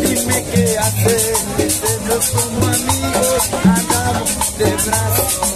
Dime qué hacer, como amigos andamos de brazos.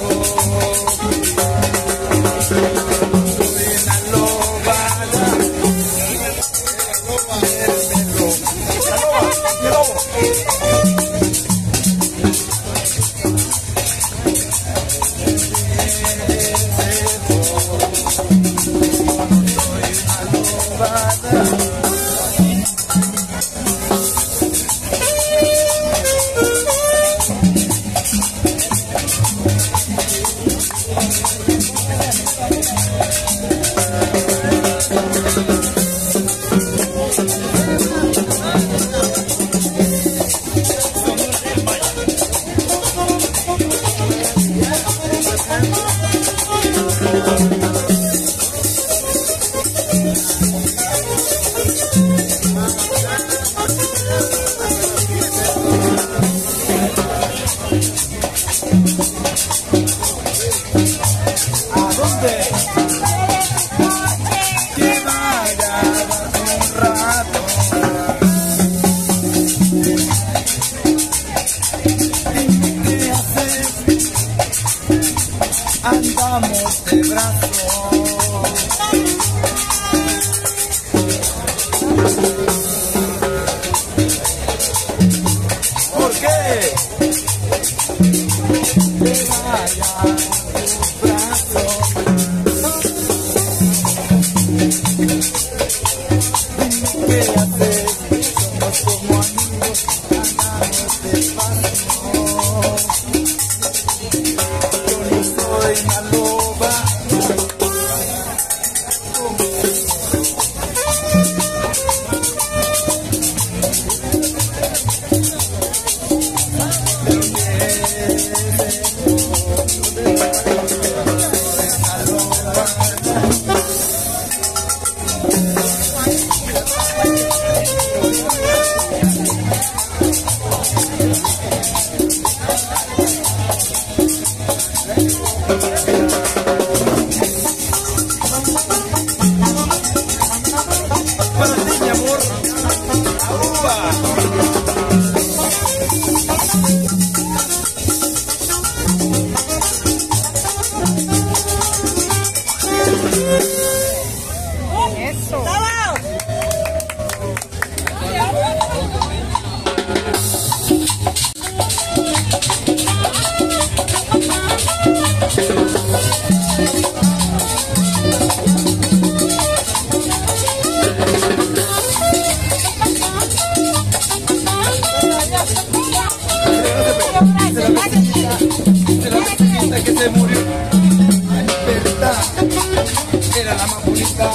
la más bonita,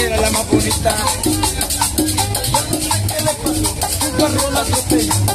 era la más bonita. ¿Qué le pasó? Un carro la atropelló.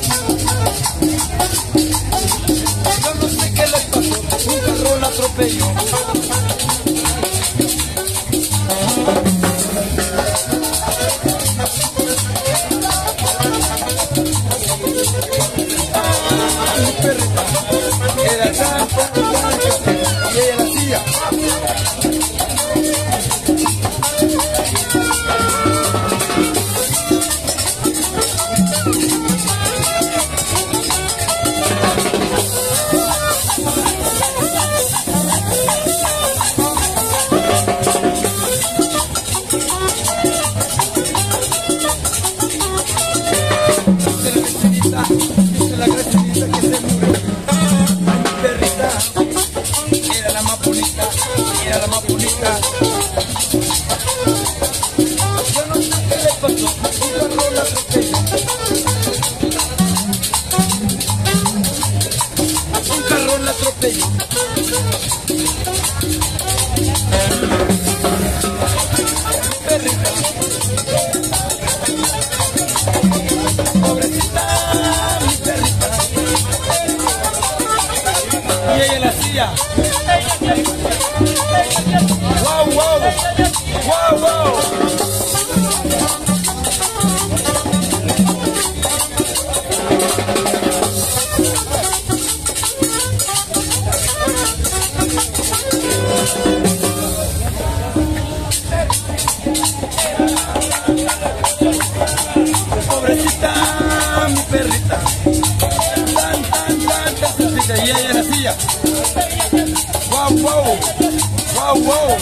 seguía y decía, wow, wow, wow, wow.